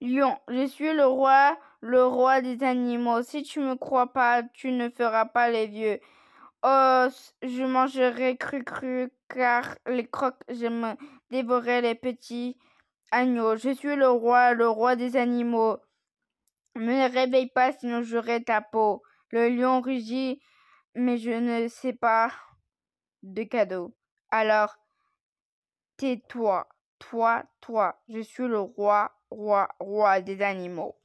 Lion, je suis le roi, le roi des animaux. Si tu me crois pas, tu ne feras pas les vieux. Oh, je mangerai cru cru, car les crocs, j'aime dévorer les petits agneaux. Je suis le roi, le roi des animaux. Ne me réveille pas, sinon j'aurai ta peau. Le lion rugit, mais je ne sais pas de cadeau. Alors, tais-toi, toi, toi, je suis le roi, roi, roi des animaux.